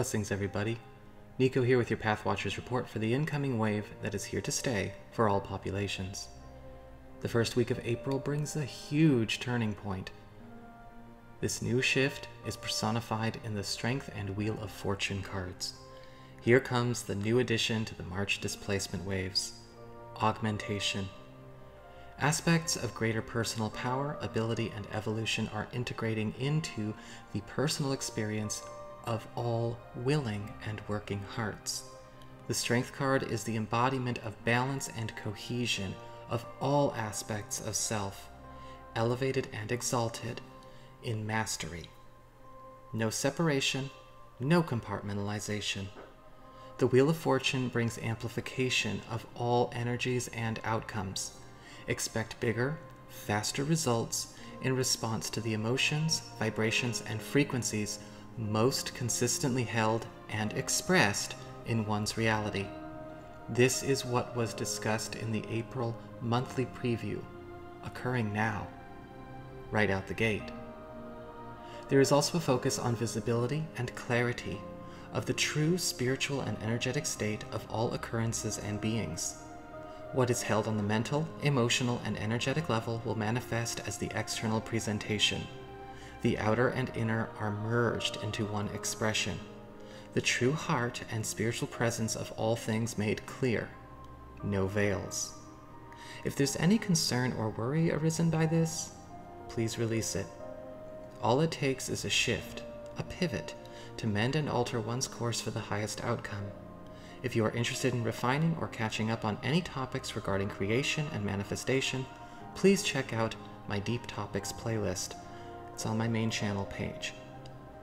Blessings, everybody. Nico here with your Pathwatchers report for the incoming wave that is here to stay for all populations. The first week of April brings a huge turning point. This new shift is personified in the Strength and Wheel of Fortune cards. Here comes the new addition to the March displacement waves augmentation. Aspects of greater personal power, ability, and evolution are integrating into the personal experience of all willing and working hearts. The Strength card is the embodiment of balance and cohesion of all aspects of self, elevated and exalted in mastery. No separation, no compartmentalization. The Wheel of Fortune brings amplification of all energies and outcomes. Expect bigger, faster results in response to the emotions, vibrations, and frequencies most consistently held and expressed in one's reality. This is what was discussed in the April monthly preview, occurring now, right out the gate. There is also a focus on visibility and clarity of the true spiritual and energetic state of all occurrences and beings. What is held on the mental, emotional, and energetic level will manifest as the external presentation. The outer and inner are merged into one expression. The true heart and spiritual presence of all things made clear. No veils. If there's any concern or worry arisen by this, please release it. All it takes is a shift, a pivot, to mend and alter one's course for the highest outcome. If you are interested in refining or catching up on any topics regarding creation and manifestation, please check out my Deep Topics playlist. It's on my main channel page.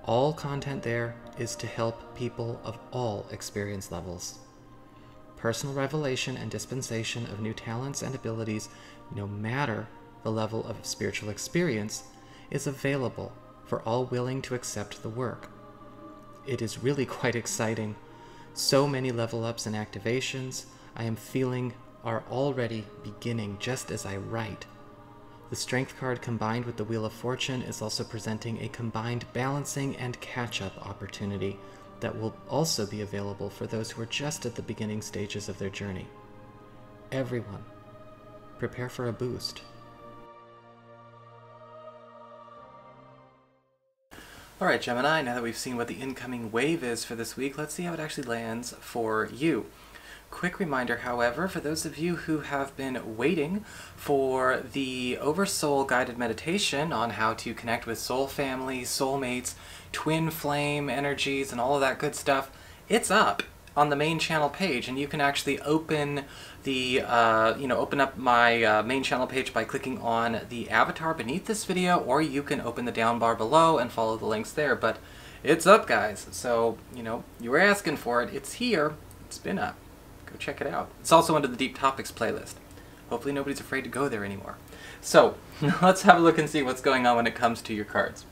All content there is to help people of all experience levels. Personal revelation and dispensation of new talents and abilities, no matter the level of spiritual experience, is available for all willing to accept the work. It is really quite exciting. So many level ups and activations I am feeling are already beginning just as I write. The Strength card combined with the Wheel of Fortune is also presenting a combined balancing and catch up opportunity that will also be available for those who are just at the beginning stages of their journey. Everyone, prepare for a boost. Alright, Gemini, now that we've seen what the incoming wave is for this week, let's see how it actually lands for you. Quick reminder, however, for those of you who have been waiting for the Oversoul guided meditation on how to connect with soul family, soulmates, twin flame energies, and all of that good stuff, it's up on the main channel page, and you can actually open the, uh, you know, open up my uh, main channel page by clicking on the avatar beneath this video, or you can open the down bar below and follow the links there. But it's up, guys. So, you know, you were asking for it. It's here. It's been up. Go check it out. It's also under the Deep Topics playlist. Hopefully nobody's afraid to go there anymore. So, let's have a look and see what's going on when it comes to your cards.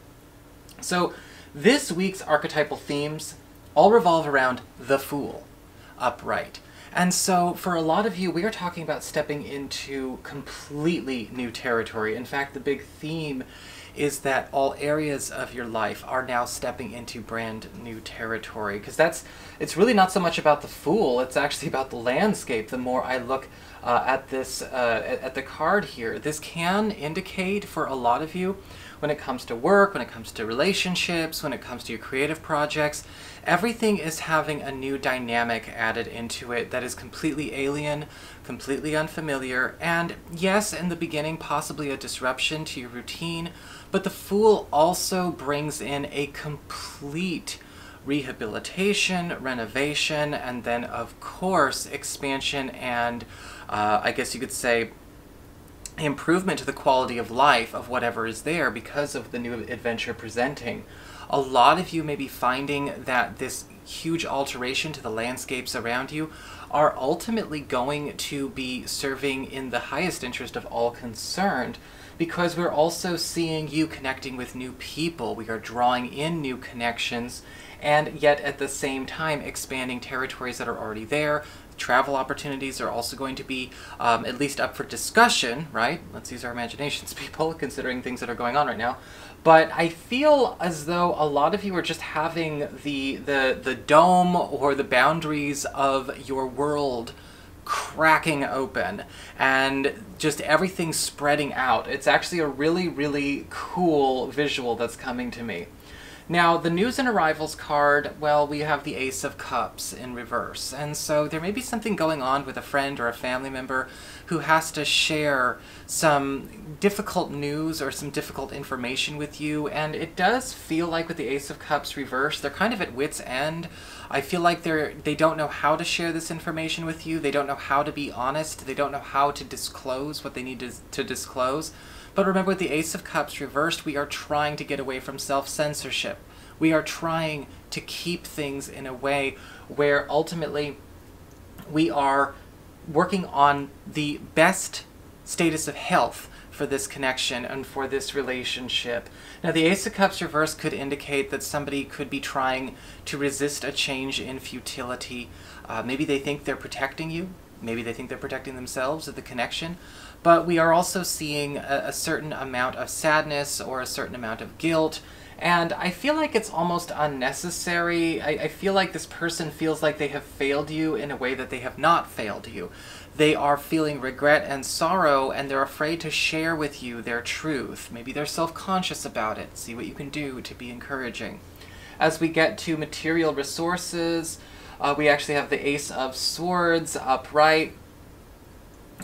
So, this week's archetypal themes all revolve around the Fool, upright. And so, for a lot of you, we are talking about stepping into completely new territory. In fact, the big theme is that all areas of your life are now stepping into brand new territory. Because that's, it's really not so much about the fool, it's actually about the landscape. The more I look uh, at this, uh, at the card here, this can indicate for a lot of you when it comes to work, when it comes to relationships, when it comes to your creative projects, everything is having a new dynamic added into it that is completely alien, completely unfamiliar, and yes, in the beginning, possibly a disruption to your routine, but the Fool also brings in a complete rehabilitation, renovation, and then, of course, expansion and uh, I guess you could say improvement to the quality of life of whatever is there because of the new adventure presenting. A lot of you may be finding that this huge alteration to the landscapes around you are ultimately going to be serving in the highest interest of all concerned because we're also seeing you connecting with new people. We are drawing in new connections and yet at the same time expanding territories that are already there travel opportunities are also going to be um, at least up for discussion, right? Let's use our imaginations, people, considering things that are going on right now. But I feel as though a lot of you are just having the the the dome or the boundaries of your world cracking open and just everything spreading out. It's actually a really, really cool visual that's coming to me. Now, the News and Arrivals card, well, we have the Ace of Cups in reverse, and so there may be something going on with a friend or a family member who has to share some difficult news or some difficult information with you, and it does feel like with the Ace of Cups reverse, they're kind of at wit's end. I feel like they're they don't know how to share this information with you, they don't know how to be honest, they don't know how to disclose what they need to, to disclose. But remember, with the Ace of Cups reversed, we are trying to get away from self-censorship. We are trying to keep things in a way where ultimately we are working on the best status of health for this connection and for this relationship. Now, the Ace of Cups reverse could indicate that somebody could be trying to resist a change in futility. Uh, maybe they think they're protecting you. Maybe they think they're protecting themselves at the connection but we are also seeing a, a certain amount of sadness or a certain amount of guilt. And I feel like it's almost unnecessary. I, I, feel like this person feels like they have failed you in a way that they have not failed you. They are feeling regret and sorrow, and they're afraid to share with you their truth. Maybe they're self-conscious about it. See what you can do to be encouraging. As we get to material resources, uh, we actually have the Ace of Swords upright.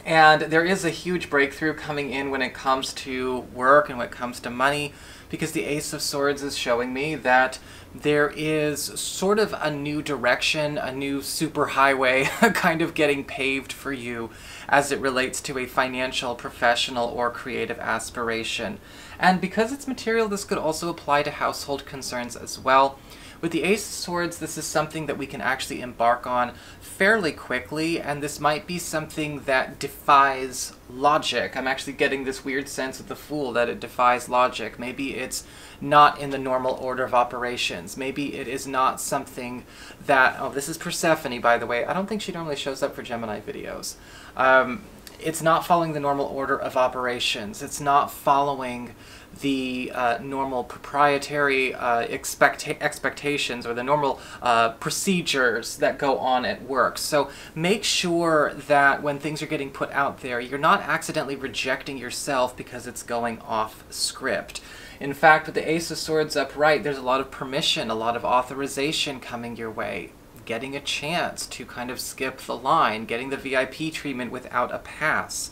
And there is a huge breakthrough coming in when it comes to work and when it comes to money, because the Ace of Swords is showing me that there is sort of a new direction, a new superhighway kind of getting paved for you as it relates to a financial, professional, or creative aspiration. And because it's material, this could also apply to household concerns as well. With the Ace of Swords, this is something that we can actually embark on fairly quickly, and this might be something that defies logic. I'm actually getting this weird sense with the Fool that it defies logic. Maybe it's not in the normal order of operations. Maybe it is not something that... Oh, this is Persephone, by the way. I don't think she normally shows up for Gemini videos. Um, it's not following the normal order of operations. It's not following the uh, normal proprietary uh, expect expectations or the normal uh, procedures that go on at work. So make sure that when things are getting put out there, you're not accidentally rejecting yourself because it's going off script. In fact, with the Ace of Swords upright, there's a lot of permission, a lot of authorization coming your way getting a chance to kind of skip the line, getting the VIP treatment without a pass.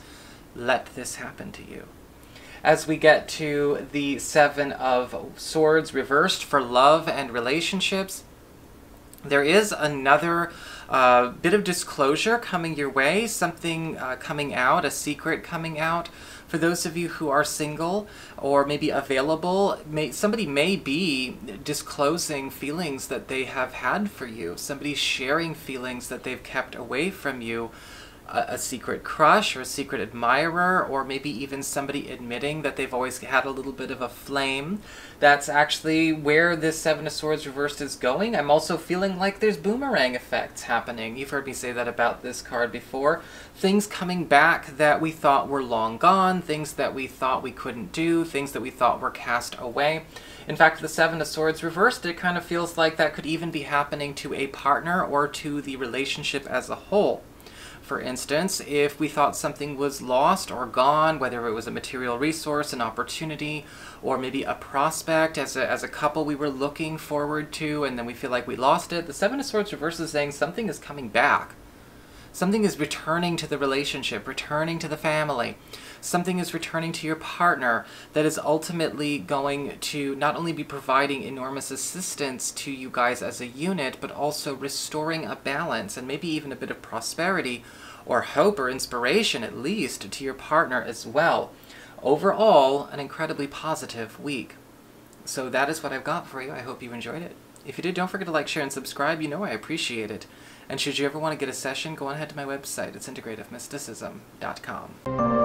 Let this happen to you as we get to the Seven of Swords reversed for love and relationships. There is another uh, bit of disclosure coming your way, something uh, coming out, a secret coming out. For those of you who are single or maybe available, may, somebody may be disclosing feelings that they have had for you. Somebody sharing feelings that they've kept away from you a, a, secret crush or a secret admirer, or maybe even somebody admitting that they've always had a little bit of a flame. That's actually where this Seven of Swords reversed is going. I'm also feeling like there's boomerang effects happening. You've heard me say that about this card before. Things coming back that we thought were long gone, things that we thought we couldn't do, things that we thought were cast away. In fact, the Seven of Swords reversed, it kind of feels like that could even be happening to a partner or to the relationship as a whole. For instance, if we thought something was lost or gone, whether it was a material resource, an opportunity, or maybe a prospect as a, as a couple we were looking forward to, and then we feel like we lost it, the Seven of Swords reverses saying something is coming back. Something is returning to the relationship, returning to the family. Something is returning to your partner that is ultimately going to not only be providing enormous assistance to you guys as a unit, but also restoring a balance and maybe even a bit of prosperity or hope or inspiration at least to your partner as well. Overall, an incredibly positive week. So that is what I've got for you. I hope you enjoyed it. If you did, don't forget to like, share, and subscribe. You know I appreciate it. And should you ever want to get a session, go on ahead to my website. It's integrativemysticism.com.